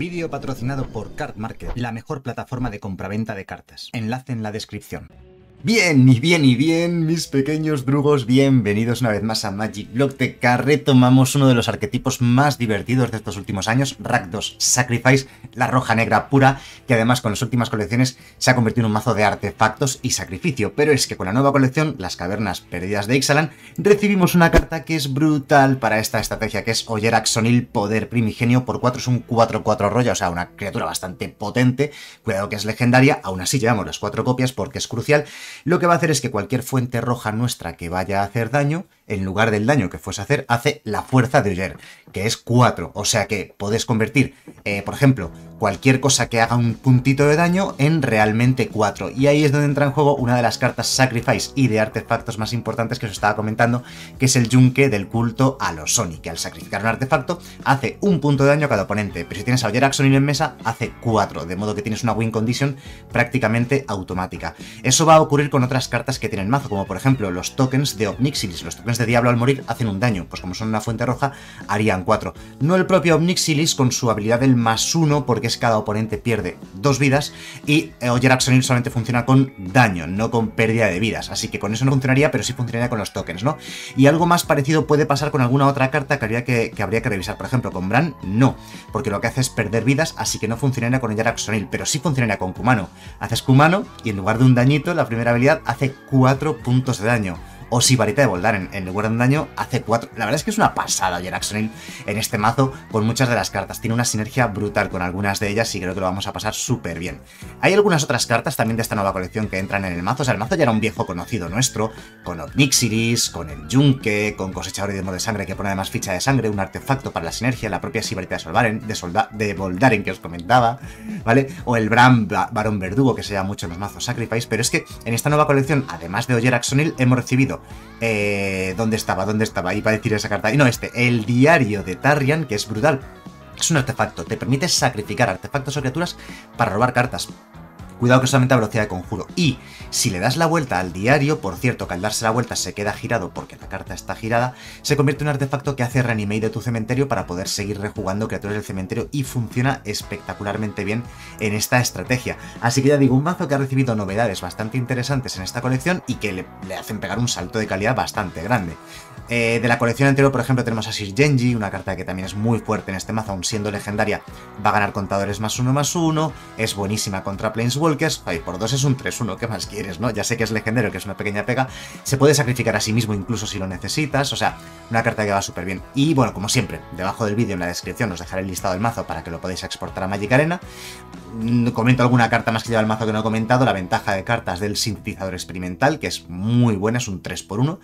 Vídeo patrocinado por Card Market, la mejor plataforma de compraventa de cartas. Enlace en la descripción. Bien, y bien, y bien, mis pequeños drugos, bienvenidos una vez más a Magic Block TK. Retomamos uno de los arquetipos más divertidos de estos últimos años, Rakdos Sacrifice, la roja negra pura, que además con las últimas colecciones se ha convertido en un mazo de artefactos y sacrificio. Pero es que con la nueva colección, las cavernas perdidas de Ixalan, recibimos una carta que es brutal para esta estrategia, que es Oyerak Sonil Poder Primigenio. Por 4 es un 4-4 rollo, o sea, una criatura bastante potente. Cuidado que es legendaria, aún así llevamos las cuatro copias porque es crucial lo que va a hacer es que cualquier fuente roja nuestra que vaya a hacer daño, en lugar del daño que fuese a hacer, hace la fuerza de Oyer, que es 4. O sea que podés convertir, eh, por ejemplo, cualquier cosa que haga un puntito de daño en realmente 4. Y ahí es donde entra en juego una de las cartas Sacrifice y de artefactos más importantes que os estaba comentando, que es el yunque del culto a los Sonic, que al sacrificar un artefacto hace un punto de daño a cada oponente. Pero si tienes a Axonin en mesa, hace 4, de modo que tienes una win condition prácticamente automática. Eso va a ocurrir con otras cartas que tienen mazo, como por ejemplo los tokens de Omnixilis. Los tokens de Diablo al morir hacen un daño, pues como son una fuente roja, harían 4. No el propio Omnixilis con su habilidad del más 1, porque cada oponente pierde dos vidas, y eh, Oyer Axonil solamente funciona con daño, no con pérdida de vidas. Así que con eso no funcionaría, pero sí funcionaría con los tokens, ¿no? Y algo más parecido puede pasar con alguna otra carta que habría que, revisar. Por ejemplo, con Bran, no, porque lo que hace es perder vidas, así que no funcionaría con Oyer Axonil, pero sí funcionaría con Kumano. Haces Kumano y en lugar de un dañito, la primera habilidad hace 4 puntos de daño o si varita de Voldar en, el lugar de un daño hace 4. La verdad es que es una pasada oye, en este mazo con muchas de las cartas. Tiene una sinergia brutal con algunas de ellas y creo que lo vamos a pasar súper bien. Hay algunas otras cartas también de esta nueva colección que entran en el mazo. O sea, el mazo ya era un viejo conocido nuestro, con Obnixiris, con el Yunque, con Cosechador y Demo de Sangre que pone además ficha de sangre, un artefacto para la sinergia, la propia Sibarita de, Solvaren, de, de Voldaren que os comentaba, ¿vale? O el Bram Barón Verdugo que se llama mucho en los mazos Sacrifice, pero es que en esta nueva colección, además de Oyer Axonil, hemos recibido eh, ¿Dónde estaba? ¿Dónde estaba? Ahí para decir esa carta. Y no, este, el diario de Tarrian, que es brutal. Es un artefacto, te permite sacrificar artefactos o criaturas para robar cartas. Cuidado que solamente a velocidad de conjuro. Y si le das la vuelta al diario, por cierto, que al darse la vuelta se queda girado porque la carta está girada, se convierte en un artefacto que hace reanimate de tu cementerio para poder seguir rejugando criaturas del cementerio y funciona espectacularmente bien en esta estrategia. Así que ya digo, un mazo que ha recibido novedades bastante interesantes en esta colección y que le, hacen pegar un salto de calidad bastante grande. Eh, de la colección anterior, por ejemplo, tenemos a Sir Genji, una carta que también es muy fuerte en este mazo, aun siendo legendaria, va a ganar contadores más uno más uno, es buenísima contra Planeswalkers, 5 por 2 es un 3-1, ¿qué más quieres, no? Ya sé que es legendario, que es una pequeña pega, se puede sacrificar a sí mismo incluso si lo necesitas, o sea, una carta que va súper bien. Y bueno, como siempre, debajo del vídeo en la descripción os dejaré el listado del mazo para que lo podáis exportar a Magic Arena. Mm, comento alguna carta más que lleva el mazo que no he comentado, la ventaja de cartas del sintetizador experimental, que es muy buena, es un 3x1.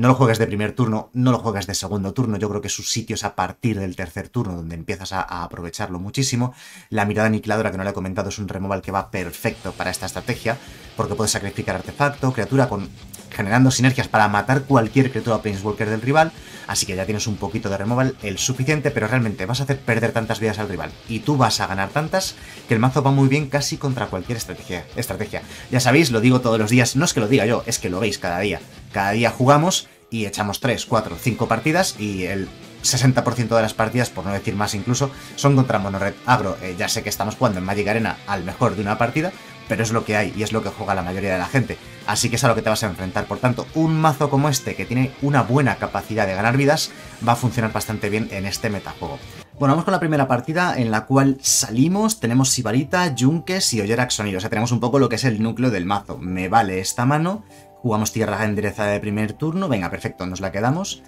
No lo juegues de primer turno, no lo juegas de segundo turno, yo creo que su sitio es a partir del tercer turno, donde empiezas a, aprovecharlo muchísimo. La mirada aniquiladora, que no le he comentado, es un removal que va perfecto para esta estrategia, porque puedes sacrificar artefacto, criatura con generando sinergias para matar cualquier criatura Planeswalker del rival, así que ya tienes un poquito de removal, el suficiente, pero realmente vas a hacer perder tantas vidas al rival, y tú vas a ganar tantas que el mazo va muy bien casi contra cualquier estrategia. estrategia. Ya sabéis, lo digo todos los días, no es que lo diga yo, es que lo veis cada día. Cada día jugamos y echamos 3, 4, 5 partidas y el 60% de las partidas, por no decir más incluso, son contra Monored Agro. Eh, ya sé que estamos jugando en Magic Arena al mejor de una partida, pero es lo que hay y es lo que juega la mayoría de la gente. Así que es a lo que te vas a enfrentar. Por tanto, un mazo como este, que tiene una buena capacidad de ganar vidas, va a funcionar bastante bien en este metajuego. Bueno, vamos con la primera partida en la cual salimos, tenemos Sibarita, Junkes y Oyer Axonil. O sea, tenemos un poco lo que es el núcleo del mazo. Me vale esta mano, Jugamos tierra enderezada de primer turno. Venga, perfecto, nos la quedamos.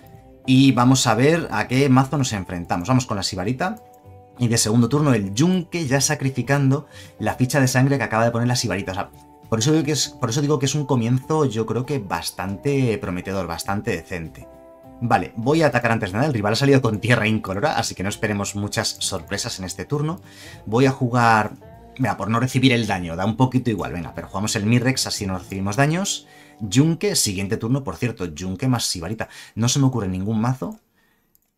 Y vamos a ver a qué mazo nos enfrentamos. Vamos con la Sibarita. Y de segundo turno el Yunque ya sacrificando la ficha de sangre que acaba de poner la Sibarita. Por eso, digo que es, por eso digo que es un comienzo yo creo que bastante prometedor, bastante decente. Vale, voy a atacar antes de nada. El rival ha salido con tierra incolora, así que no esperemos muchas sorpresas en este turno. Voy a jugar... Venga, por no recibir el daño, da un poquito igual. Venga, pero jugamos el Mirrex, así no recibimos daños. Yunque, siguiente turno, por cierto, Yunque más Sibarita. No se me ocurre ningún mazo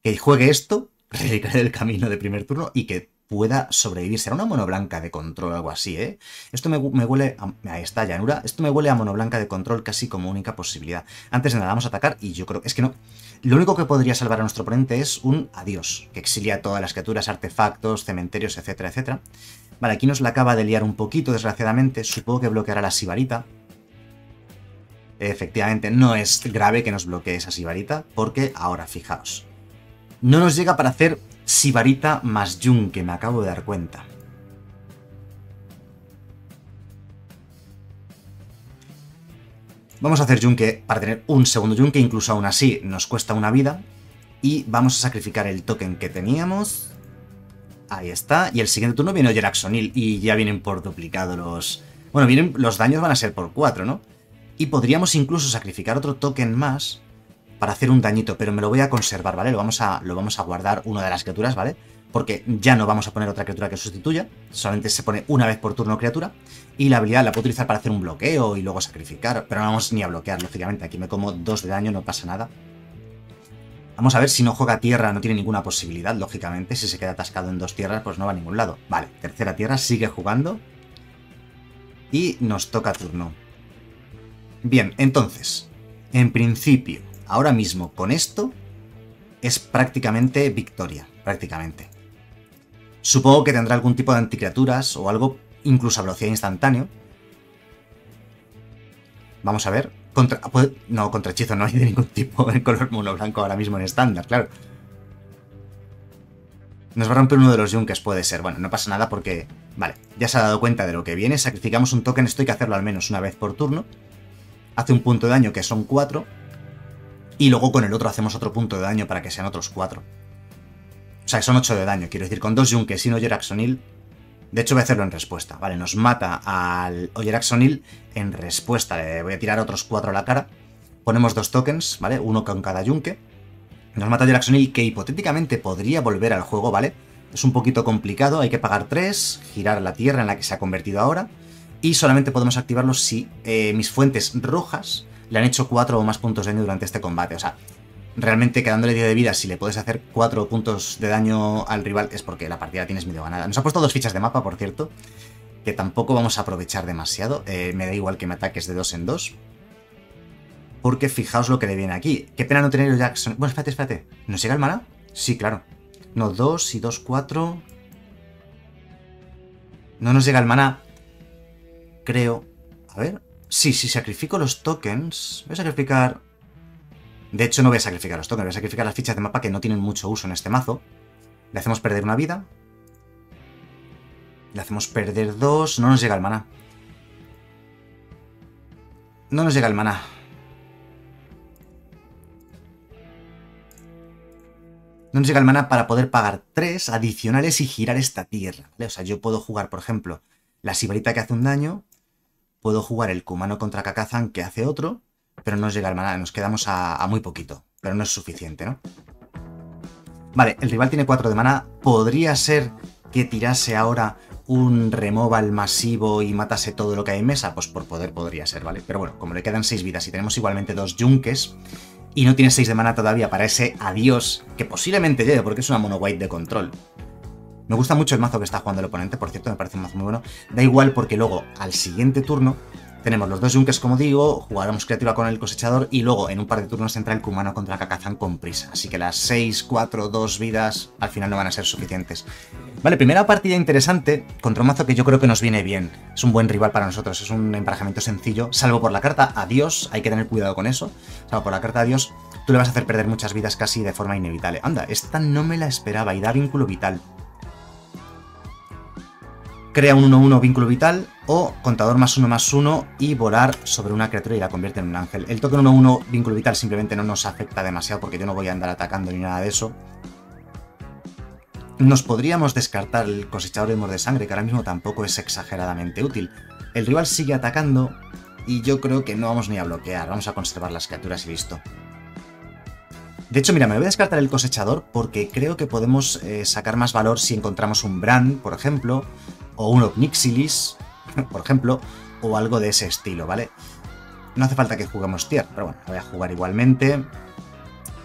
que juegue esto, redicar el camino de primer turno y que pueda sobrevivir. Será una mono blanca de control o algo así, ¿eh? Esto me, huele... ahí está, llanura. Esto me huele a mono blanca de control casi como única posibilidad. Antes de nada, vamos a atacar y yo creo... Es que no... Lo único que podría salvar a nuestro oponente es un adiós, que exilia todas las criaturas, artefactos, cementerios, etcétera, etcétera. Vale, aquí nos la acaba de liar un poquito, desgraciadamente. Supongo que bloqueará la sibarita. Efectivamente, no es grave que nos bloquee esa sibarita, porque ahora, fijaos. No nos llega para hacer sibarita más yunque, me acabo de dar cuenta. Vamos a hacer yunque para tener un segundo yunque, incluso aún así nos cuesta una vida. Y vamos a sacrificar el token que teníamos. Ahí está. Y el siguiente turno viene Oyeraxonil y ya vienen por duplicado los... Bueno, vienen, los daños van a ser por 4, ¿no? Y podríamos incluso sacrificar otro token más para hacer un dañito, pero me lo voy a conservar, ¿vale? Lo vamos a, lo vamos a guardar una de las criaturas, ¿vale? Porque ya no vamos a poner otra criatura que sustituya, solamente se pone una vez por turno criatura, y la habilidad la puedo utilizar para hacer un bloqueo y luego sacrificar, pero no vamos ni a bloquear, lógicamente, aquí me como dos de daño, no pasa nada. Vamos a ver si no juega tierra, no tiene ninguna posibilidad, lógicamente, si se queda atascado en dos tierras, pues no va a ningún lado. Vale, tercera tierra, sigue jugando. Y nos toca turno. Bien, entonces, en principio, ahora mismo con esto es prácticamente victoria, prácticamente. Supongo que tendrá algún tipo de anticriaturas o algo, incluso a velocidad instantáneo. Vamos a ver. Contra, no, contra hechizo no hay de ningún tipo en color mono blanco ahora mismo en estándar, claro. Nos va a romper uno de los yunkes, puede ser. Bueno, no pasa nada porque... Vale, ya se ha dado cuenta de lo que viene. Sacrificamos un token, esto hay que hacerlo al menos una vez por turno hace un punto de daño que son 4, y luego con el otro hacemos otro punto de daño para que sean otros 4. O sea, son 8 de daño, quiero decir, con dos Junkes y un. De hecho, voy a hacerlo en respuesta, ¿vale? Nos mata al Oyeraxonil en respuesta. Le voy a tirar otros 4 a la cara. Ponemos dos tokens, ¿vale? Uno con cada Yunque. Nos mata Oyeraxonil, que hipotéticamente podría volver al juego, ¿vale? Es un poquito complicado, hay que pagar 3, girar la tierra en la que se ha convertido ahora y solamente podemos activarlo si eh, mis fuentes rojas le han hecho 4 o más puntos de daño durante este combate. O sea, realmente quedándole 10 de vida, si le puedes hacer 4 puntos de daño al rival, es porque la partida tienes medio ganada. Nos ha puesto dos fichas de mapa, por cierto, que tampoco vamos a aprovechar demasiado. Eh, me da igual que me ataques de 2 en 2. Porque fijaos lo que le viene aquí. Qué pena no tener el Jackson. Bueno, espérate, espérate. ¿Nos llega el mana? Sí, claro. No, 2 y 2, 4. No nos llega el mana creo... A ver... Sí, si sacrifico los tokens... Voy a sacrificar... De hecho, no voy a sacrificar los tokens, voy a sacrificar las fichas de mapa que no tienen mucho uso en este mazo. Le hacemos perder una vida. Le hacemos perder dos. No nos llega el maná. No nos llega el maná. No nos llega el maná para poder pagar tres adicionales y girar esta tierra. O sea, yo puedo jugar, por ejemplo, la sibarita que hace un daño, puedo jugar el Kumano contra Kakazan que hace otro, pero no nos llega el mana, nos quedamos a, muy poquito, pero no es suficiente, ¿no? Vale, el rival tiene 4 de mana, podría ser que tirase ahora un removal masivo y matase todo lo que hay en mesa, pues por poder podría ser, ¿vale? Pero bueno, como le quedan 6 vidas y tenemos igualmente dos yunkes, y no tiene 6 de mana todavía para ese adiós, que posiblemente llegue porque es una mono white de control, me gusta mucho el mazo que está jugando el oponente, por cierto, me parece un mazo muy bueno. Da igual porque luego, al siguiente turno, tenemos los dos Junkers, como digo, jugaremos creativa con el cosechador y luego en un par de turnos entra el Kumano contra Kakazan con prisa. Así que las 6, 4, 2 vidas al final no van a ser suficientes. Vale, primera partida interesante contra un mazo que yo creo que nos viene bien. Es un buen rival para nosotros, es un emparejamiento sencillo, salvo por la carta Adiós, hay que tener cuidado con eso. Salvo por la carta Adiós, tú le vas a hacer perder muchas vidas casi de forma inevitable. Anda, esta no me la esperaba y da vínculo vital crea un 1-1 vínculo vital o contador más 1 más 1 y volar sobre una criatura y la convierte en un ángel. El token 1-1 vínculo vital simplemente no nos afecta demasiado porque yo no voy a andar atacando ni nada de eso. Nos podríamos descartar el cosechador de de sangre, que ahora mismo tampoco es exageradamente útil. El rival sigue atacando y yo creo que no vamos ni a bloquear, vamos a conservar las criaturas y listo. De hecho, mira, me voy a descartar el cosechador porque creo que podemos eh, sacar más valor si encontramos un Brand, por ejemplo, o un Obnixilis, por ejemplo, o algo de ese estilo, ¿vale? No hace falta que juguemos tier, pero bueno, voy a jugar igualmente.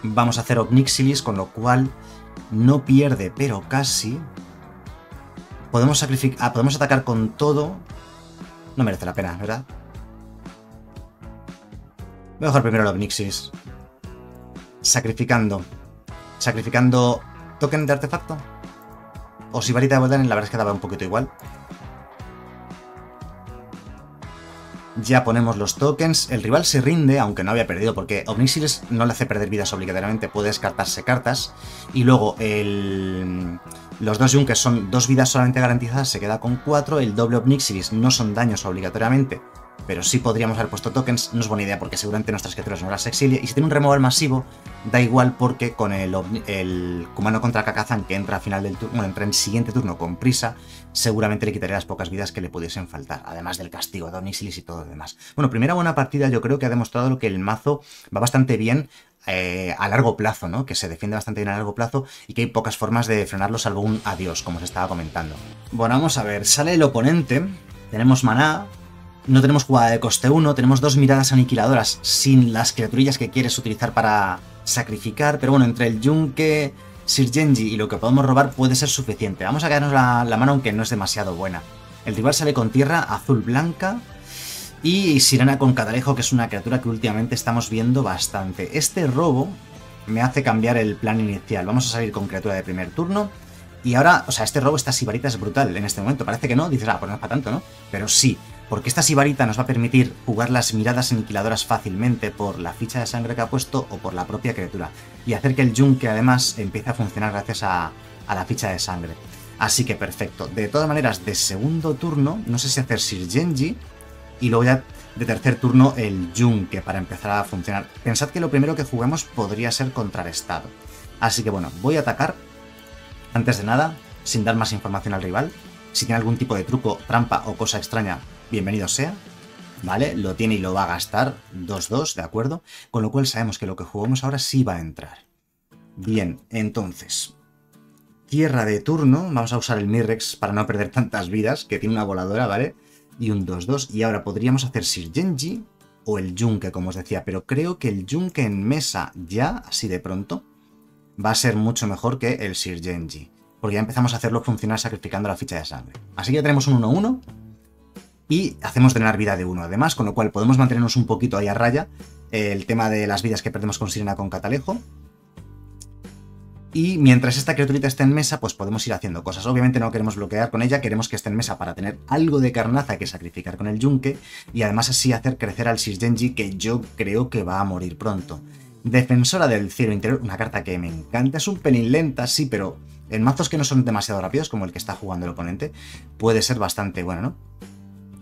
Vamos a hacer Obnixilis, con lo cual no pierde, pero casi. Podemos sacrificar. Ah, podemos atacar con todo. No merece la pena, ¿verdad? Voy a dejar primero el. Sacrificando. Sacrificando token de artefacto. O si varita de Voldan, la verdad es que daba un poquito igual. Ya ponemos los tokens. El rival se rinde, aunque no había perdido, porque Omnixilis no le hace perder vidas obligatoriamente, puede descartarse cartas. Y luego el... los dos Junkers son dos vidas solamente garantizadas, se queda con cuatro. El doble Omnixilis no son daños obligatoriamente, pero sí podríamos haber puesto tokens. No es buena idea porque seguramente nuestras criaturas no las exilia. Y si tiene un removal masivo, da igual porque con el, el Kumano contra Kakazan que entra a final del turno, bueno, entra en siguiente turno con prisa, seguramente le quitaré las pocas vidas que le pudiesen faltar, además del castigo de Onixilis y todo lo demás. Bueno, primera buena partida yo creo que ha demostrado que el mazo va bastante bien eh, a largo plazo, ¿no? Que se defiende bastante bien a largo plazo y que hay pocas formas de frenarlo salvo un adiós, como se estaba comentando. Bueno, vamos a ver, sale el oponente, tenemos maná, no tenemos jugada de coste 1, tenemos dos miradas aniquiladoras sin las criaturillas que quieres utilizar para sacrificar, pero bueno, entre el yunque, Sir Genji y lo que podemos robar puede ser suficiente. Vamos a quedarnos la, mano aunque no es demasiado buena. El rival sale con tierra azul-blanca y Sirena con Catalejo, que es una criatura que últimamente estamos viendo bastante. Este robo me hace cambiar el plan inicial. Vamos a salir con criatura de primer turno. Y ahora, o sea, este robo, esta sibarita es brutal en este momento. Parece que no, dices, ah, pues no es para tanto, ¿no? Pero sí, porque esta Sibarita nos va a permitir jugar las miradas aniquiladoras fácilmente por la ficha de sangre que ha puesto o por la propia criatura, y hacer que el Yunque además empiece a funcionar gracias a, la ficha de sangre. Así que perfecto. De todas maneras, de segundo turno, no sé si hacer Sir Genji y luego ya de tercer turno el Yunque para empezar a funcionar. Pensad que lo primero que juguemos podría ser contrarrestado. Así que bueno, voy a atacar. Antes de nada, sin dar más información al rival. Si tiene algún tipo de truco, trampa o cosa extraña, bienvenido sea. ¿Vale? Lo tiene y lo va a gastar. 2-2, ¿de acuerdo? Con lo cual sabemos que lo que jugamos ahora sí va a entrar. Bien, entonces. Tierra de turno. Vamos a usar el Mirrex para no perder tantas vidas, que tiene una voladora, ¿vale? Y un 2-2. Y ahora podríamos hacer Sir Genji o el Yunque, como os decía. Pero creo que el Yunque en mesa ya, así de pronto, va a ser mucho mejor que el Sir Genji. Porque ya empezamos a hacerlo funcionar sacrificando la ficha de sangre. Así que ya tenemos un 1-1 y hacemos drenar vida de uno además, con lo cual podemos mantenernos un poquito ahí a raya el tema de las vidas que perdemos con Sirena con Catalejo. Y mientras esta criaturita esté en mesa, pues podemos ir haciendo cosas. Obviamente no queremos bloquear con ella, queremos que esté en mesa para tener algo de carnaza que sacrificar con el yunque y además así hacer crecer al Sisgenji que yo creo que va a morir pronto. Defensora del cielo interior, una carta que me encanta, es un pelín lenta, sí, pero en mazos que no son demasiado rápidos, como el que está jugando el oponente, puede ser bastante bueno, ¿no?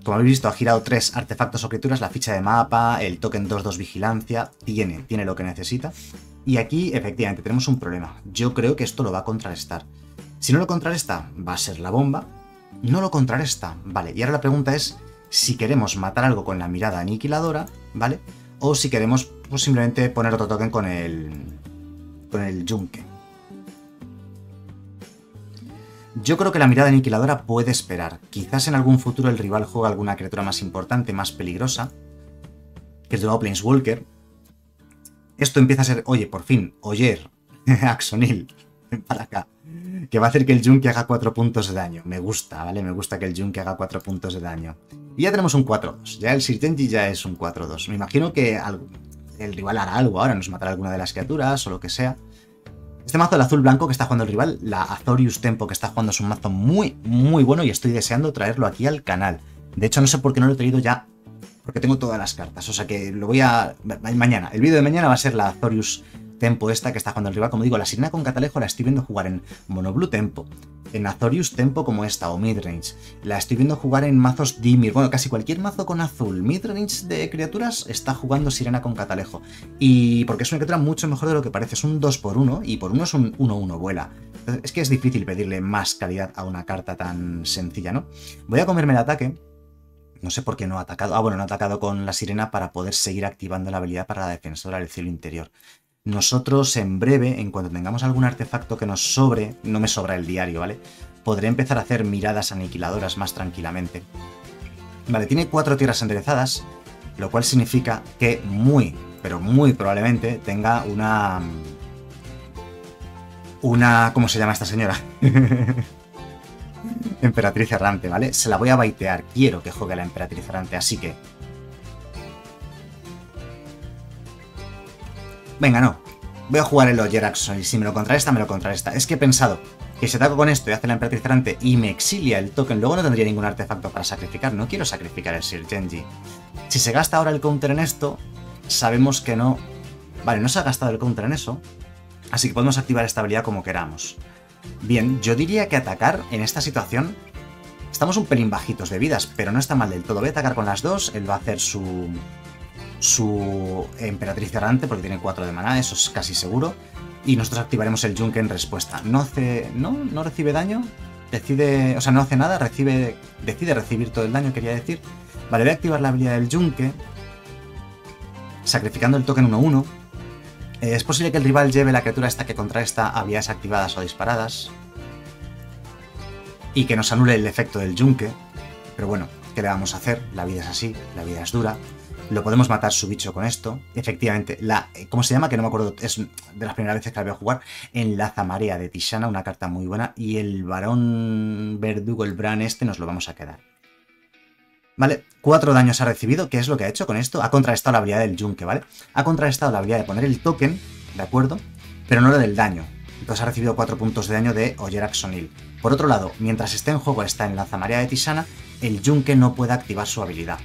Como habéis visto, ha girado tres artefactos o criaturas, la ficha de mapa, el token 2-2 vigilancia, tiene, tiene lo que necesita. Y aquí, efectivamente, tenemos un problema. Yo creo que esto lo va a contrarrestar. Si no lo contrarresta, va a ser la bomba. No lo contrarresta, vale. Y ahora la pregunta es si queremos matar algo con la mirada aniquiladora, ¿vale? O si queremos pues, simplemente poner otro token con el, con el yunque. Yo creo que la mirada aniquiladora puede esperar. Quizás en algún futuro el rival juegue alguna criatura más importante, más peligrosa, que es de Planeswalker. Esto empieza a ser, oye, por fin, Oyer, Axonil, para acá. Que va a hacer que el Junkie haga 4 puntos de daño. Me gusta, ¿vale? Me gusta que el Junkie haga 4 puntos de daño. Y ya tenemos un 4-2. Ya el Sirtenji ya es un 4-2. Me imagino que el rival hará algo ahora, nos matará alguna de las criaturas o lo que sea. Este mazo del azul-blanco que está jugando el rival, la Azorius Tempo que está jugando, es un mazo muy, muy bueno y estoy deseando traerlo aquí al canal. De hecho, no sé por qué no lo he traído ya, porque tengo todas las cartas. O sea que lo voy a... Mañana, el vídeo de mañana va a ser la Azorius Tempo esta que está jugando el rival. Como digo, la Sirena con Catalejo la estoy viendo jugar en Mono Blue Tempo, en Azorius Tempo como esta, o Midrange. La estoy viendo jugar en mazos Dimir. Bueno, casi cualquier mazo con azul Midrange de criaturas está jugando Sirena con Catalejo. Y porque es una criatura mucho mejor de lo que parece. Es un 2x1 y por uno es un 1-1 vuela. es que es difícil pedirle más calidad a una carta tan sencilla, ¿no? Voy a comerme el ataque. No sé por qué no ha atacado. Ah, bueno, no ha atacado con la sirena para poder seguir activando la habilidad para la defensora del cielo interior. Nosotros en breve, en cuanto tengamos algún artefacto que nos sobre, no me sobra el diario, ¿vale? Podré empezar a hacer miradas aniquiladoras más tranquilamente. Vale, tiene cuatro tierras enderezadas, lo cual significa que muy, pero muy probablemente tenga una... Una... ¿Cómo se llama esta señora? Emperatriz errante, ¿vale? Se la voy a baitear. Quiero que juegue la Emperatriz errante, así que... Venga, no. Voy a jugar el Ojeraxon y si me lo contrarresta, me lo contrarresta. Es que he pensado que si ataco con esto y hace la Emperatriz errante y me exilia el token, luego no tendría ningún artefacto para sacrificar. No quiero sacrificar el Sir Genji. Si se gasta ahora el counter en esto, sabemos que no... Vale, no se ha gastado el counter en eso, así que podemos activar esta habilidad como queramos. Bien, yo diría que atacar en esta situación... Estamos un pelín bajitos de vidas, pero no está mal del todo. Voy a atacar con las dos, él va a hacer su... Su Emperatriz Errante, porque tiene 4 de maná, eso es casi seguro. Y nosotros activaremos el Junk en respuesta. No hace... ¿No? ¿No recibe daño? Decide... O sea, no hace nada, recibe... Decide recibir todo el daño, quería decir. Vale, voy a activar la habilidad del Junke. Sacrificando el token 1-1. Eh, es posible que el rival lleve la criatura esta que contraesta habilidades activadas o disparadas. Y que nos anule el efecto del yunque. Pero bueno, ¿qué le vamos a hacer? La vida es así, la vida es dura. Lo podemos matar su bicho con esto. Efectivamente, la. Eh, ¿Cómo se llama? Que no me acuerdo. Es de las primeras veces que la a jugar. Enlaza Marea de Tishana, una carta muy buena. Y el varón verdugo, el Bran este, nos lo vamos a quedar. ¿Vale? Cuatro daños ha recibido. ¿Qué es lo que ha hecho con esto? Ha contrarrestado la habilidad del Yunque, ¿vale? Ha contrarrestado la habilidad de poner el token, ¿de acuerdo? Pero no lo del daño. Entonces ha recibido cuatro puntos de daño de Oyeraxonil. Por otro lado, mientras esté en juego esta Marea de Tisana, el Yunque no puede activar su habilidad.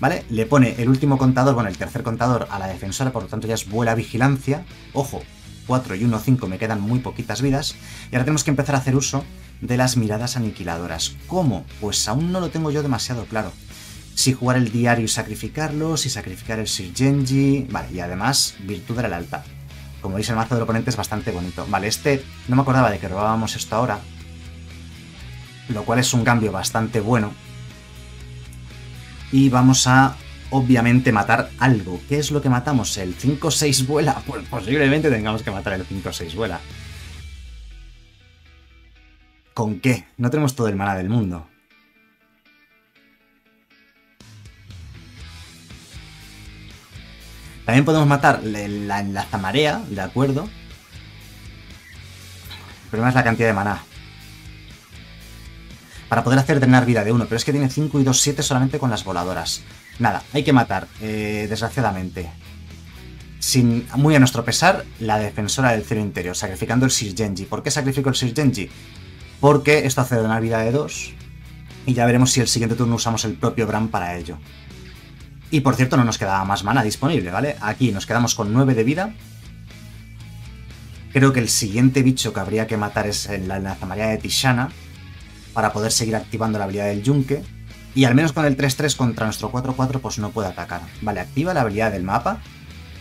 ¿Vale? Le pone el último contador, bueno, el tercer contador a la defensora, por lo tanto ya es vuela vigilancia. Ojo, 4 y 1, 5 me quedan muy poquitas vidas. Y ahora tenemos que empezar a hacer uso de las miradas aniquiladoras. ¿Cómo? Pues aún no lo tengo yo demasiado claro. Si jugar el diario y sacrificarlo, si sacrificar el Sir Genji... Vale, y además, virtud de la lealtad. Como veis, el mazo del oponente es bastante bonito. Vale, este... No me acordaba de que robábamos esto ahora. Lo cual es un cambio bastante bueno. Y vamos a, obviamente, matar algo. ¿Qué es lo que matamos? ¿El 5-6 vuela? Pues posiblemente tengamos que matar el 5-6 vuela. ¿Con qué? No tenemos todo el maná del mundo. También podemos matar la enlazamarea, ¿de acuerdo? El problema es la cantidad de maná. Para poder hacer drenar vida de uno, pero es que tiene 5 y 2, 7 solamente con las voladoras. Nada, hay que matar, eh, desgraciadamente. Sin, muy a nuestro pesar, la defensora del cielo interior, sacrificando el Sir Genji. ¿Por qué sacrifico el Sir Genji? porque esto hace una vida de 2 y ya veremos si el siguiente turno usamos el propio Bran para ello. Y por cierto, no nos quedaba más mana disponible, ¿vale? Aquí nos quedamos con 9 de vida. Creo que el siguiente bicho que habría que matar es la María de Tishana para poder seguir activando la habilidad del Yunque. Y al menos con el 3-3 contra nuestro 4-4 pues no puede atacar. Vale, activa la habilidad del mapa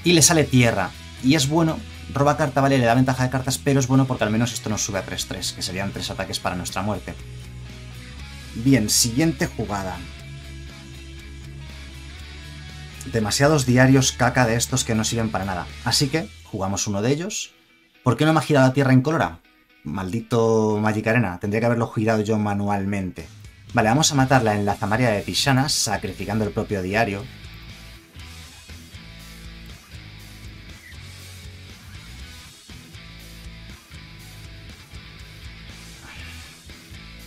y le sale tierra. Y es bueno Roba carta, vale, le da ventaja de cartas, pero es bueno porque al menos esto nos sube a 3-3, que serían 3 ataques para nuestra muerte. Bien, siguiente jugada. Demasiados diarios caca de estos que no sirven para nada. Así que jugamos uno de ellos. ¿Por qué no me ha girado la tierra incolora? Maldito Magic Arena, tendría que haberlo girado yo manualmente. Vale, vamos a matarla en la zamaria de Tishana, sacrificando el propio diario,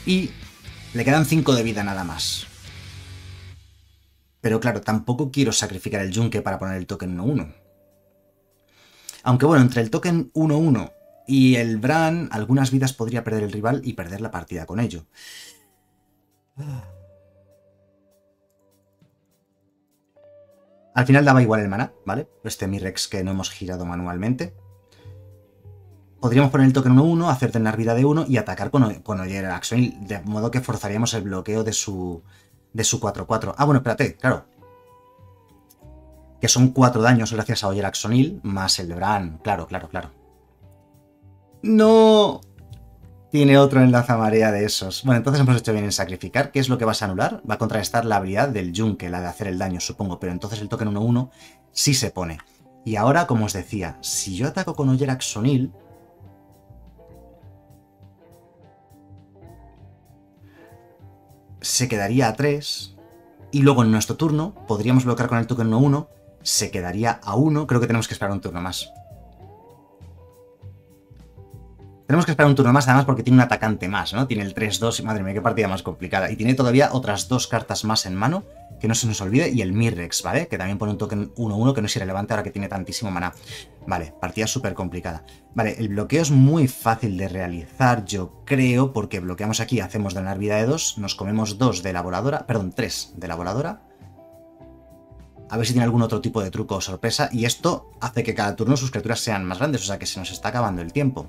y le quedan 5 de vida nada más. Pero claro, tampoco quiero sacrificar el yunque para poner el token 1-1. Aunque bueno, entre el token 1-1 y el Bran, algunas vidas podría perder el rival y perder la partida con ello. Al final daba igual el mana, ¿vale? Este Mirex que no hemos girado manualmente podríamos poner el token 1-1, hacer tener vida de 1 y atacar con, con Oyer Axonil, de modo que forzaríamos el bloqueo de su de su 4-4. Ah, bueno, espérate, claro. Que son 4 daños gracias a Oyer Axonil, más el Bran. Claro, claro, claro. ¡No! Tiene otro enlaza marea de esos. Bueno, entonces hemos hecho bien en sacrificar. ¿Qué es lo que vas a anular? Va a contrarrestar la habilidad del Yunque, la de hacer el daño, supongo. Pero entonces el token 1-1 sí se pone. Y ahora, como os decía, si yo ataco con Oyer Axonil, se quedaría a 3. Y luego en nuestro turno podríamos bloquear con el token 1-1. Se quedaría a 1. Creo que tenemos que esperar un turno más. Tenemos que esperar un turno más, además, porque tiene un atacante más, ¿no? Tiene el 3-2, madre mía, qué partida más complicada. Y tiene todavía otras dos cartas más en mano, que no se nos olvide, y el Mirrex, ¿vale? Que también pone un token 1-1 que no es irrelevante ahora que tiene tantísimo maná. Vale, partida súper complicada. Vale, el bloqueo es muy fácil de realizar, yo creo, porque bloqueamos aquí, hacemos drenar vida de 2, nos comemos 2 de la voladora, perdón, 3 de la voladora, a ver si tiene algún otro tipo de truco o sorpresa, y esto hace que cada turno sus criaturas sean más grandes, o sea que se nos está acabando el tiempo.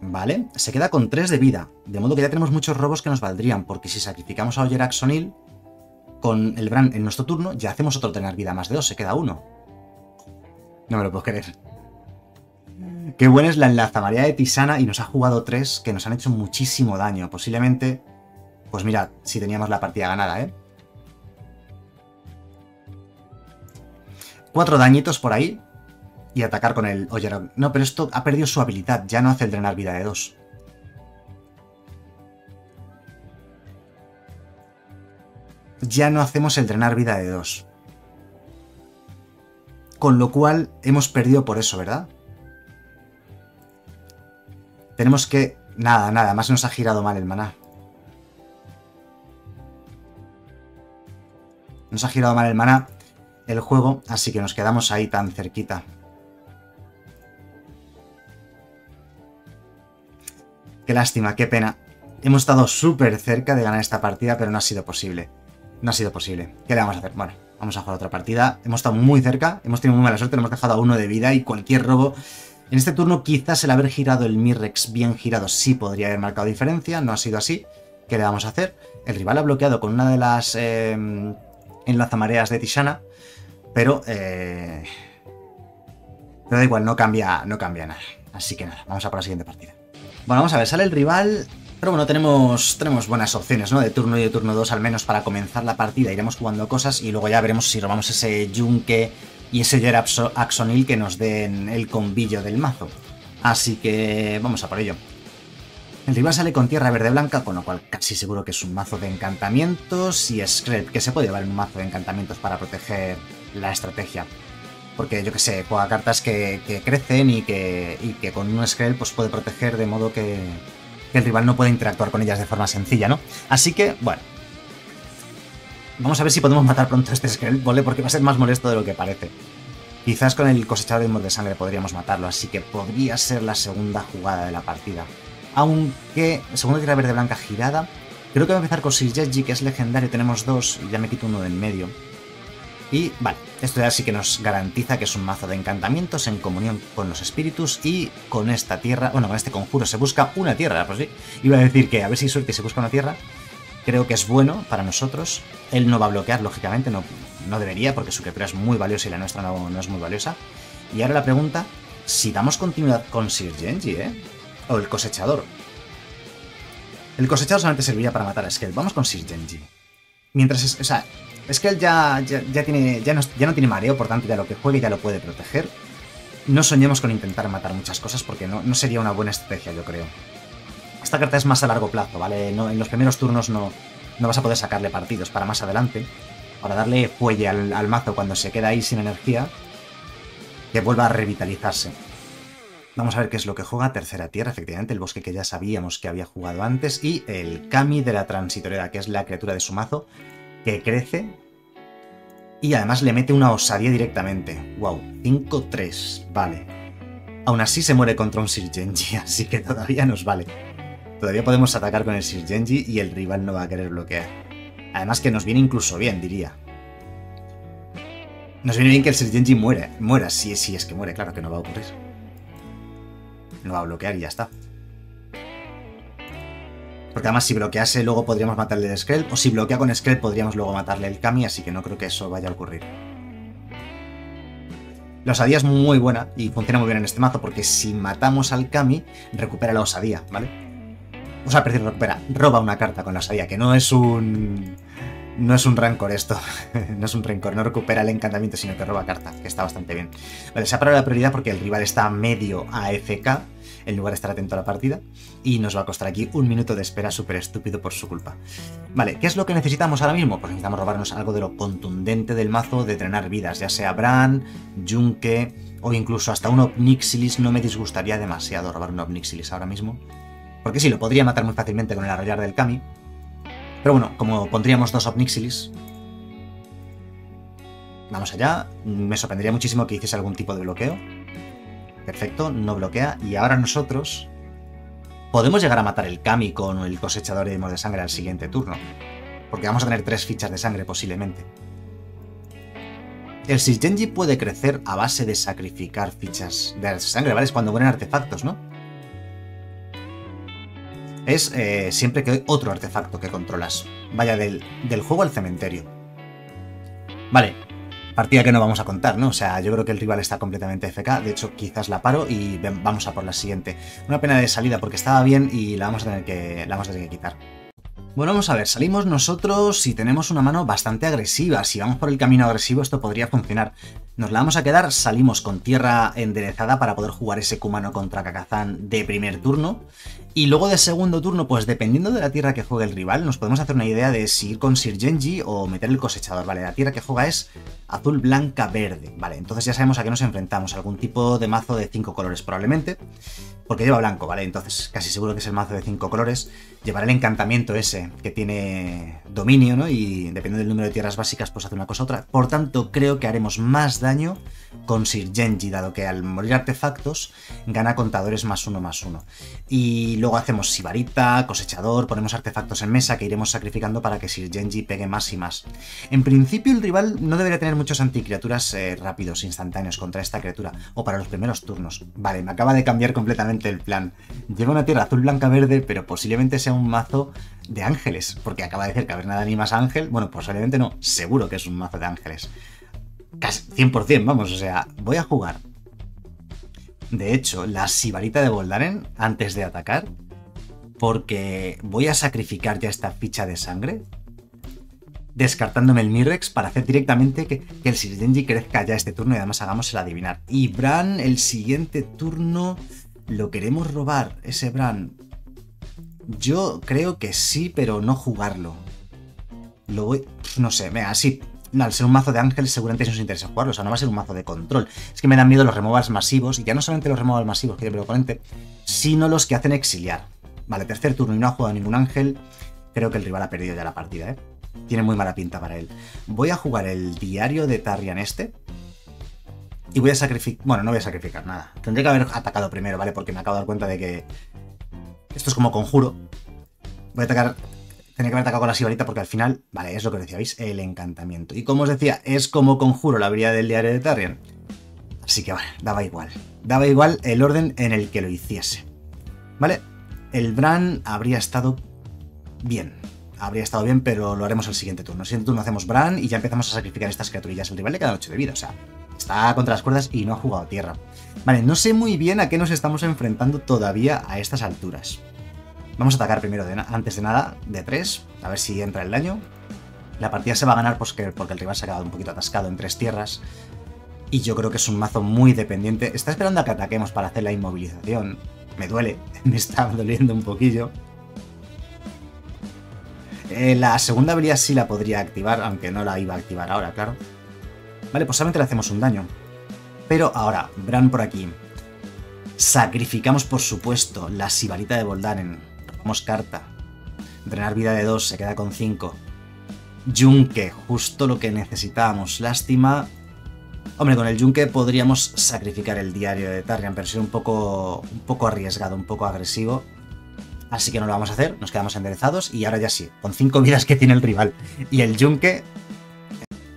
Vale, se queda con 3 de vida, de modo que ya tenemos muchos robos que nos valdrían, porque si sacrificamos a Oyer Axonil, con el Bran en nuestro turno, ya hacemos otro tener vida más de 2, se queda uno. No me lo puedo creer. Qué buena es la enlazamaría de Tisana y nos ha jugado 3 que nos han hecho muchísimo daño. Posiblemente, pues mira, si teníamos la partida ganada, ¿eh? Cuatro dañitos por ahí, y atacar con el Oyeron. No, pero esto ha perdido su habilidad, ya no hace el drenar vida de 2. Ya no hacemos el drenar vida de 2. Con lo cual hemos perdido por eso, ¿verdad? Tenemos que... Nada, nada, más nos ha girado mal el maná. Nos ha girado mal el maná el juego, así que nos quedamos ahí tan cerquita. Qué lástima, qué pena. Hemos estado súper cerca de ganar esta partida, pero no ha sido posible. No ha sido posible. ¿Qué le vamos a hacer? Bueno, vamos a jugar otra partida. Hemos estado muy cerca, hemos tenido muy mala suerte, hemos dejado a uno de vida y cualquier robo... En este turno quizás el haber girado el Mirrex bien girado sí podría haber marcado diferencia, no ha sido así. ¿Qué le vamos a hacer? El rival ha bloqueado con una de las eh, enlazamareas de Tishana, pero... Eh, pero da igual, no cambia, no cambia nada. Así que nada, vamos a por la siguiente partida. Bueno, vamos a ver, sale el rival... Pero bueno, tenemos, tenemos buenas opciones, ¿no? De turno y de turno 2 al menos para comenzar la partida. Iremos jugando cosas y luego ya veremos si robamos ese Yunque y ese Jer Axonil que nos den el combillo del mazo. Así que vamos a por ello. El rival sale con tierra verde-blanca, con lo cual casi seguro que es un mazo de encantamientos y Scrap, que se puede llevar un mazo de encantamientos para proteger la estrategia porque yo que sé, juega cartas que, crecen y que, y que, con un Skrell pues puede proteger de modo que, el rival no puede interactuar con ellas de forma sencilla, ¿no? Así que, bueno. Vamos a ver si podemos matar pronto a este Skrell, ¿vale? Porque va a ser más molesto de lo que parece. Quizás con el cosechador de de sangre podríamos matarlo, así que podría ser la segunda jugada de la partida. Aunque, segunda tira verde blanca girada, creo que va a empezar con Sirjeji, que es legendario, tenemos dos, y ya me quito uno de en medio. Y vale, esto ya sí que nos garantiza que es un mazo de encantamientos en comunión con los espíritus y con esta tierra, bueno, con este conjuro se busca una tierra, pues sí. Iba a decir que a ver si suerte se busca una tierra. Creo que es bueno para nosotros. Él no va a bloquear, lógicamente, no, no debería, porque su criatura es muy valiosa y la nuestra no, no es muy valiosa. Y ahora la pregunta, si damos continuidad con Sir Genji, ¿eh? O el cosechador. El cosechador solamente serviría para matar a Skell. Vamos con Sir Genji. Mientras, es, o sea, es que él ya, ya, tiene, ya, no, ya no tiene mareo, por tanto ya lo que juegue ya lo puede proteger. No soñemos con intentar matar muchas cosas porque no, no sería una buena estrategia, yo creo. Esta carta es más a largo plazo, ¿vale? En los primeros turnos no, no vas a poder sacarle partidos para más adelante. Para darle fuelle al, al mazo cuando se queda ahí sin energía, que vuelva a revitalizarse. Vamos a ver qué es lo que juega. Tercera tierra, efectivamente, el bosque que ya sabíamos que había jugado antes. Y el Kami de la Transitoriedad, que es la criatura de su mazo, que crece y además le mete una osadía directamente. Wow, 5-3, vale. Aún así se muere contra un Sir Genji, así que todavía nos vale. Todavía podemos atacar con el Sir Genji y el rival no va a querer bloquear. Además que nos viene incluso bien, diría. Nos viene bien que el Sir Genji muera, muera, si, si es que muere, claro que no va a ocurrir. No va a bloquear y ya está. Porque además si bloquease luego podríamos matarle el Skrell, o si bloquea con Skrell podríamos luego matarle el Kami, así que no creo que eso vaya a ocurrir. La osadía es muy buena y funciona muy bien en este mazo porque si matamos al Kami, recupera la osadía, ¿vale? O sea, perdón, recupera, roba una carta con la osadía, que no es un... No es un rancor esto, no es un rencor, no recupera el encantamiento, sino que roba carta, que está bastante bien. Vale, se ha parado la prioridad porque el rival está medio AFK, en lugar de estar atento a la partida. Y nos va a costar aquí un minuto de espera súper estúpido por su culpa. Vale, ¿qué es lo que necesitamos ahora mismo? Pues necesitamos robarnos algo de lo contundente del mazo de drenar vidas, ya sea Bran, Junke o incluso hasta un Obnixilis. No me disgustaría demasiado robar un Obnixilis ahora mismo. Porque sí, lo podría matar muy fácilmente con el arrollar del Kami. Pero bueno, como pondríamos dos Obnixilis, Vamos allá. Me sorprendería muchísimo que hiciese algún tipo de bloqueo. Perfecto, no bloquea. Y ahora nosotros podemos llegar a matar el Kami con el cosechador de de sangre al siguiente turno. Porque vamos a tener tres fichas de sangre posiblemente. El Sisgenji puede crecer a base de sacrificar fichas de sangre, ¿vale? Es cuando mueren artefactos, ¿no? Es eh, siempre que hay otro artefacto que controlas. Vaya del, del juego al cementerio. Vale, Partida que no vamos a contar, ¿no? O sea, yo creo que el rival está completamente FK. De hecho, quizás la paro y vamos a por la siguiente. Una pena de salida porque estaba bien y la vamos a tener que, la vamos a tener que quitar. Bueno, vamos a ver, salimos nosotros y tenemos una mano bastante agresiva. Si vamos por el camino agresivo, esto podría funcionar. Nos la vamos a quedar, salimos con tierra enderezada para poder jugar ese Kumano contra Kakazan de primer turno. Y luego de segundo turno, pues dependiendo de la tierra que juegue el rival, nos podemos hacer una idea de si ir con Sir Genji o meter el cosechador. Vale, la tierra que juega es azul, blanca, verde. Vale, entonces ya sabemos a qué nos enfrentamos. Algún tipo de mazo de cinco colores probablemente. Porque lleva blanco, ¿vale? Entonces casi seguro que es el mazo de cinco colores. Llevará el encantamiento ese que tiene dominio, ¿no? Y dependiendo del número de tierras básicas, pues hace una cosa u otra. Por tanto, creo que haremos más daño con Sir Genji, dado que al morir artefactos gana contadores más uno más uno. Y luego hacemos Sibarita, cosechador, ponemos artefactos en mesa que iremos sacrificando para que Sir Genji pegue más y más. En principio el rival no debería tener muchos anticriaturas eh, rápidos, instantáneos contra esta criatura, o para los primeros turnos. Vale, me acaba de cambiar completamente el plan. Lleva una tierra azul, blanca, verde, pero posiblemente sea un mazo de ángeles, porque acaba de decir que haber nada ni más ángel. Bueno, posiblemente no, seguro que es un mazo de ángeles. Casi 100%, vamos, o sea, voy a jugar. De hecho, la Sibarita de Voldaren antes de atacar, porque voy a sacrificar ya esta ficha de sangre, descartándome el Mirrex para hacer directamente que, el Sirgenji crezca ya este turno y además hagamos el adivinar. Y Bran, el siguiente turno, lo queremos robar, ese Bran. Yo creo que sí, pero no jugarlo. Lo voy... No sé, venga, sí, no, al ser un mazo de ángeles seguramente no os interesa jugarlo, o sea, no va a ser un mazo de control. Es que me dan miedo los removals masivos, y ya no solamente los removals masivos que lleva el oponente, sino los que hacen exiliar. Vale, tercer turno y no ha jugado ningún ángel, creo que el rival ha perdido ya la partida, ¿eh? Tiene muy mala pinta para él. Voy a jugar el diario de Tarrian este, y voy a sacrificar... Bueno, no voy a sacrificar nada. Tendría que haber atacado primero, ¿vale? Porque me acabo de dar cuenta de que... Esto es como conjuro. Voy a atacar Tenía que haber atacado con la sibarita porque al final, vale, es lo que os decía, ¿veis? El encantamiento. Y como os decía, es como conjuro la habilidad del diario de Tarrian. Así que vale, daba igual. Daba igual el orden en el que lo hiciese. ¿Vale? El Bran habría estado bien. Habría estado bien, pero lo haremos el siguiente turno. El siguiente turno hacemos Bran y ya empezamos a sacrificar estas criaturillas. El rival le queda 8 de vida, o sea, está contra las cuerdas y no ha jugado tierra. Vale, no sé muy bien a qué nos estamos enfrentando todavía a estas alturas. Vamos a atacar primero, antes de nada, de 3, a ver si entra el daño. La partida se va a ganar pues, porque el rival se ha quedado un poquito atascado en tres tierras. Y yo creo que es un mazo muy dependiente. Está esperando a que ataquemos para hacer la inmovilización. Me duele, me está doliendo un poquillo. Eh, la segunda habilidad sí la podría activar, aunque no la iba a activar ahora, claro. Vale, pues solamente le hacemos un daño. Pero ahora, Bran por aquí. Sacrificamos, por supuesto, la Sibarita de Voldaren carta. Drenar vida de 2, se queda con 5. Yunque, justo lo que necesitábamos. Lástima. Hombre, con el Yunque podríamos sacrificar el diario de Tarrian, pero sería un poco, un poco arriesgado, un poco agresivo. Así que no lo vamos a hacer, nos quedamos enderezados y ahora ya sí, con 5 vidas que tiene el rival. Y el Yunque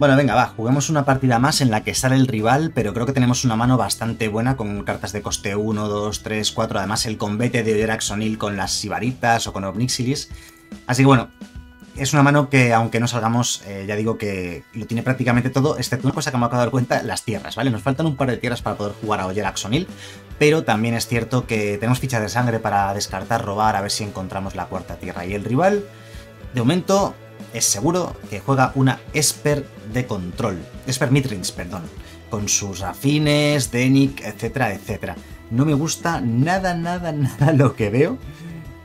bueno, venga, va, juguemos una partida más en la que sale el rival, pero creo que tenemos una mano bastante buena con cartas de coste 1, 2, 3, 4, además el combate de Oyerax O'Neill con las Sibaritas o con Obnixilis. Así que bueno, es una mano que aunque no salgamos, eh, ya digo que lo tiene prácticamente todo, excepto una cosa que me acabo de dar cuenta, las tierras, ¿vale? Nos faltan un par de tierras para poder jugar a Oyerax O'Neill, pero también es cierto que tenemos fichas de sangre para descartar, robar, a ver si encontramos la cuarta tierra. Y el rival, de momento, es seguro que juega una Esper de control. Esper Mitrins, perdón. Con sus afines, Denic, etcétera, etcétera. No me gusta nada, nada, nada lo que veo.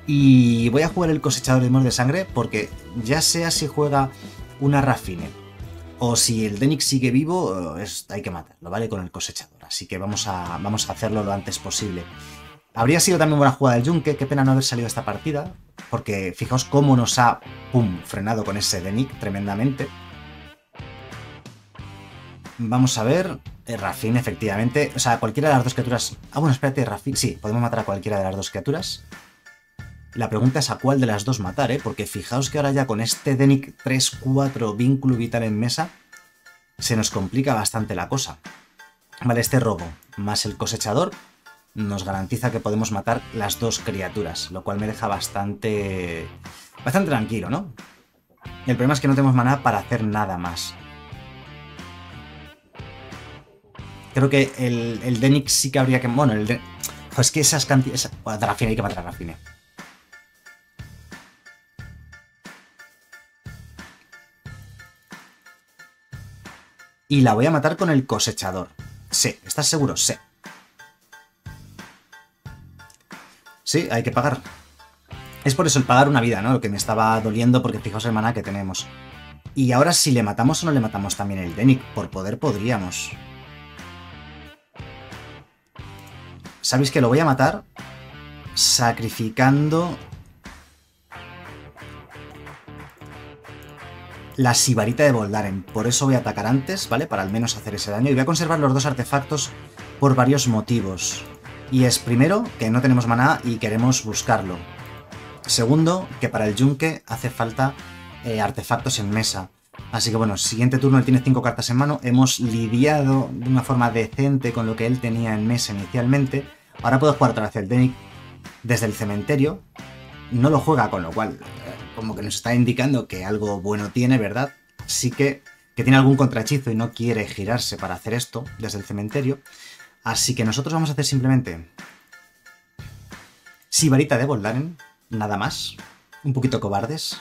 Y voy a jugar el cosechador de de sangre porque ya sea si juega una Rafine o si el Denix sigue vivo, hay que matarlo, ¿vale? Con el cosechador. Así que vamos a, vamos a hacerlo lo antes posible. Habría sido también buena jugada del Junke, qué pena no haber salido esta partida, porque fijaos cómo nos ha, pum, frenado con ese Denic tremendamente. Vamos a ver, eh, Rafin efectivamente, o sea, cualquiera de las dos criaturas... Ah, bueno, espérate, Rafin, sí, podemos matar a cualquiera de las dos criaturas. La pregunta es a cuál de las dos matar, ¿eh? Porque fijaos que ahora ya con este Denic 3-4 vínculo vital en mesa, se nos complica bastante la cosa. Vale, este robo más el cosechador nos garantiza que podemos matar las dos criaturas, lo cual me deja bastante... bastante tranquilo, ¿no? El problema es que no tenemos maná para hacer nada más. Creo que el, el Denix sí que habría que... Bueno, el de... es que esas cantidades... Bueno, Rafine, hay que matar a Rafine. Y la voy a matar con el cosechador. Sí, ¿estás seguro? Sí. Sí, hay que pagar. Es por eso el pagar una vida, ¿no? Lo que me estaba doliendo porque fijaos el maná que tenemos. Y ahora si le matamos o no le matamos también el Denic. Por poder podríamos. ¿Sabéis que lo voy a matar? Sacrificando... La Sibarita de Voldaren. Por eso voy a atacar antes, ¿vale? Para al menos hacer ese daño. Y voy a conservar los dos artefactos por varios motivos. Y es primero, que no tenemos maná y queremos buscarlo. Segundo, que para el yunque hace falta eh, artefactos en mesa. Así que bueno, siguiente turno él tiene 5 cartas en mano. Hemos lidiado de una forma decente con lo que él tenía en mesa inicialmente. Ahora puedo jugar otra vez el desde el cementerio. No lo juega, con lo cual eh, como que nos está indicando que algo bueno tiene, ¿verdad? Sí que, que tiene algún contrahechizo y no quiere girarse para hacer esto desde el cementerio. Así que nosotros vamos a hacer simplemente Sibarita de Voldaren, nada más. Un poquito cobardes.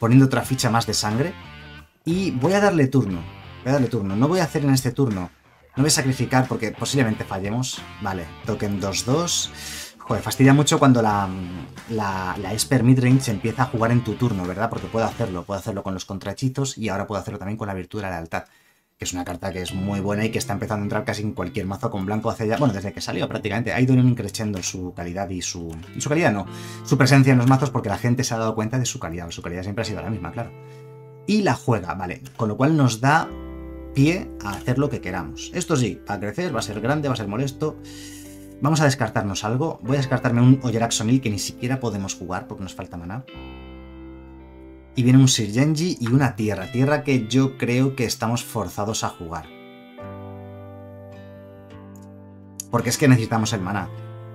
Poniendo otra ficha más de sangre. Y voy a darle turno. Voy a darle turno. No voy a hacer en este turno. No voy a sacrificar porque posiblemente fallemos. Vale, token 2-2. Joder, fastidia mucho cuando la, la, la Esper Midrange empieza a jugar en tu turno, ¿verdad? Porque puedo hacerlo. Puedo hacerlo con los contrahechitos y ahora puedo hacerlo también con la virtud de la lealtad que es una carta que es muy buena y que está empezando a entrar casi en cualquier mazo con blanco hace ya, bueno, desde que salió prácticamente, ha ido increciendo su calidad y su, su calidad no, su presencia en los mazos porque la gente se ha dado cuenta de su calidad, su calidad siempre ha sido la misma, claro. Y la juega, vale, con lo cual nos da pie a hacer lo que queramos. Esto sí, va a crecer, va a ser grande, va a ser molesto. Vamos a descartarnos algo. Voy a descartarme un Oyeraxonil que ni siquiera podemos jugar porque nos falta maná. Y viene un Sir Genji y una tierra, tierra que yo creo que estamos forzados a jugar. Porque es que necesitamos el maná.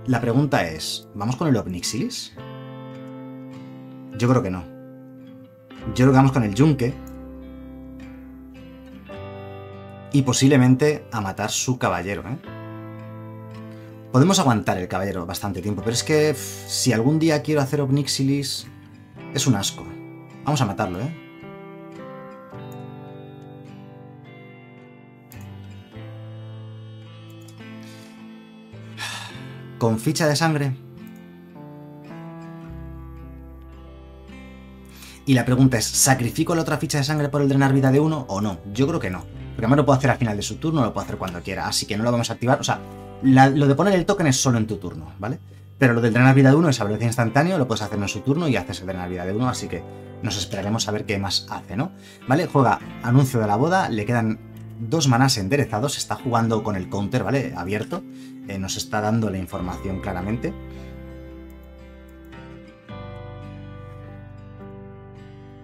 La pregunta es, ¿vamos con el Obnixilis? Yo creo que no. Yo creo que vamos con el Yunque. Y posiblemente a matar su caballero, ¿eh? Podemos aguantar el caballero bastante tiempo, pero es que si algún día quiero hacer Obnixilis, es un asco. Vamos a matarlo, ¿eh? Con ficha de sangre. Y la pregunta es, ¿sacrifico la otra ficha de sangre por el drenar vida de uno o no? Yo creo que no. Porque además lo puedo hacer al final de su turno, lo puedo hacer cuando quiera. Así que no lo vamos a activar. O sea, lo de poner el token es solo en tu turno, ¿vale? Pero lo del drenar vida de uno es a velocidad instantáneo, lo puedes hacer en su turno y haces el drenar vida de uno, así que nos esperaremos a ver qué más hace, ¿no? ¿Vale? Juega anuncio de la boda, le quedan dos manás enderezados, está jugando con el counter, ¿vale? Abierto, eh, nos está dando la información claramente.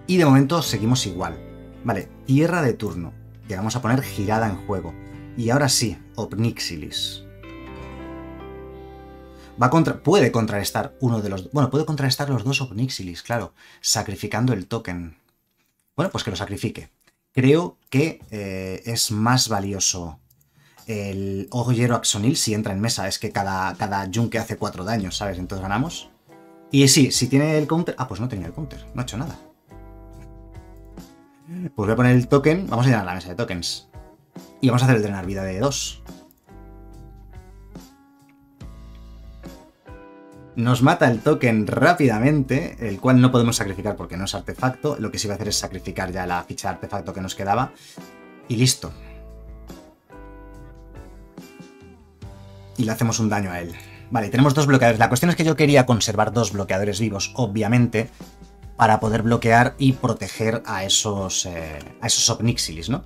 Y de momento seguimos igual. Vale, tierra de turno, que vamos a poner girada en juego. Y ahora sí, Obnixilis. Puede contrarrestar uno de los... Bueno, puede contrarrestar los dos Obnixilis, claro, sacrificando el token. Bueno, pues que lo sacrifique. Creo que eh, es más valioso el Ojoyero Axonil si entra en mesa. Es que cada, cada Junke hace cuatro daños, ¿sabes? Entonces ganamos. Y sí, si tiene el counter... Ah, pues no tenía el counter, no ha hecho nada. Pues voy a poner el token, vamos a llenar la mesa de tokens. Y vamos a hacer el drenar vida de 2. Nos mata el token rápidamente, el cual no podemos sacrificar porque no es artefacto. Lo que sí va a hacer es sacrificar ya la ficha de artefacto que nos quedaba. Y listo. Y le hacemos un daño a él. Vale, tenemos dos bloqueadores. La cuestión es que yo quería conservar dos bloqueadores vivos, obviamente, para poder bloquear y proteger a esos, eh, a esos Obnixilis, ¿no?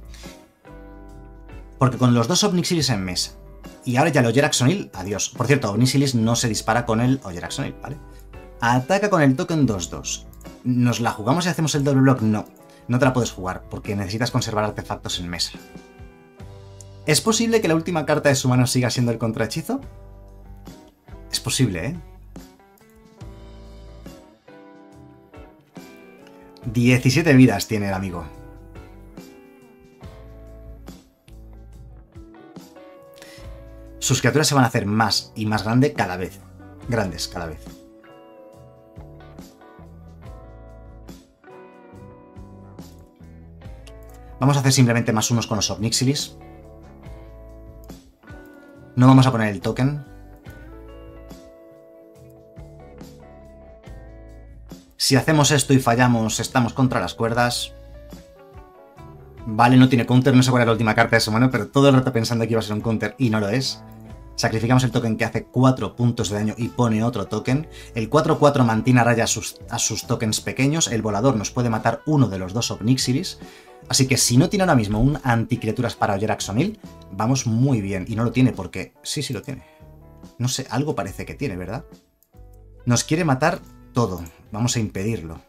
Porque con los dos Obnixilis en mesa y ahora ya el Oyeraxonil, adiós. Por cierto, Obnixilis no se dispara con el Oyeraxonil, ¿vale? Ataca con el token 2-2. ¿Nos la jugamos y hacemos el doble block? No. No te la puedes jugar, porque necesitas conservar artefactos en mesa. ¿Es posible que la última carta de su mano siga siendo el contrahechizo? Es posible, ¿eh? 17 vidas tiene el amigo. Sus criaturas se van a hacer más y más grandes cada vez. Grandes cada vez. Vamos a hacer simplemente más unos con los Obnixilis. No vamos a poner el token. Si hacemos esto y fallamos, estamos contra las cuerdas. Vale, no tiene counter, no sé cuál es la última carta de su mano, pero todo el rato pensando que iba a ser un counter y no lo es. Sacrificamos el token que hace 4 puntos de daño y pone otro token. El 4-4 mantiene a raya a sus, tokens pequeños. El volador nos puede matar uno de los dos Obnixilis. Así que si no tiene ahora mismo un anticriaturas para Oyeraxonil, vamos muy bien. Y no lo tiene porque... Sí, sí lo tiene. No sé, algo parece que tiene, ¿verdad? Nos quiere matar todo. Vamos a impedirlo.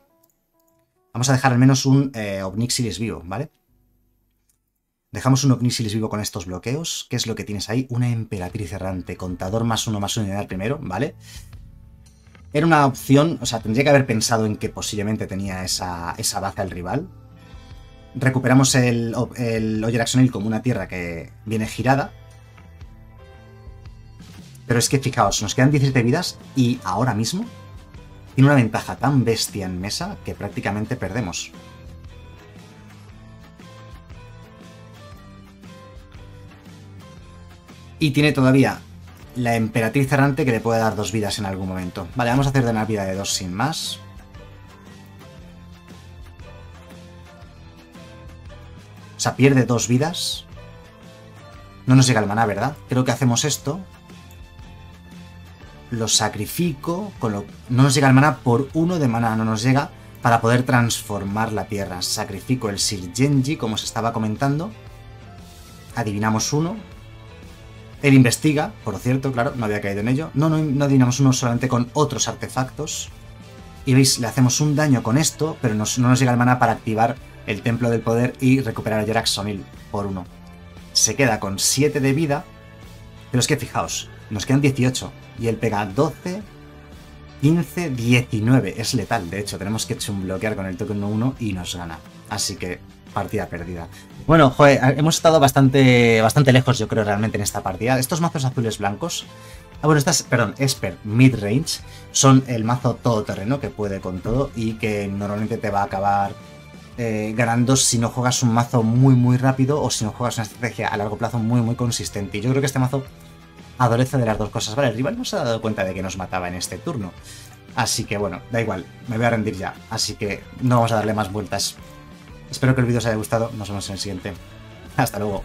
Vamos a dejar al menos un eh, Obnixilis vivo, ¿vale? Dejamos un Ognixilis vivo con estos bloqueos. ¿Qué es lo que tienes ahí? Una Emperatriz Errante, contador más uno más uno el primero, ¿vale? Era una opción, o sea, tendría que haber pensado en que posiblemente tenía esa, esa baza el rival. Recuperamos el, el Oyeraxonil como una tierra que viene girada. Pero es que fijaos, nos quedan 17 vidas y ahora mismo tiene una ventaja tan bestia en mesa que prácticamente perdemos. Y tiene todavía la emperatriz errante que le puede dar dos vidas en algún momento. Vale, vamos a hacer de una vida de dos sin más. O sea, pierde dos vidas. No nos llega el maná, ¿verdad? Creo que hacemos esto. Lo sacrifico. Con lo... No nos llega el maná por uno de maná, no nos llega para poder transformar la tierra. Sacrifico el Sir Genji, como se estaba comentando. Adivinamos uno. Él investiga, por cierto, claro, no había caído en ello. No, no, no adivinamos uno solamente con otros artefactos. Y veis, le hacemos un daño con esto, pero no nos llega el mana para activar el Templo del Poder y recuperar a Sonil por uno. Se queda con 7 de vida, pero es que fijaos, nos quedan 18 y él pega 12, 15, 19. Es letal, de hecho, tenemos que bloquear con el token 1 y nos gana. Así que partida perdida. Bueno, joder, hemos estado bastante, bastante lejos, yo creo, realmente en esta partida. Estos mazos azules blancos. Ah, bueno, estas, perdón, Esper Midrange son el mazo todoterreno que puede con todo y que normalmente te va a acabar eh, ganando si no juegas un mazo muy, muy rápido o si no juegas una estrategia a largo plazo muy, muy consistente. Y yo creo que este mazo adolece de las dos cosas. Vale, el rival no se ha dado cuenta de que nos mataba en este turno. Así que bueno, da igual, me voy a rendir ya. Así que no vamos a darle más vueltas. Espero que el vídeo os haya gustado. Nos vemos en el siguiente. Hasta luego.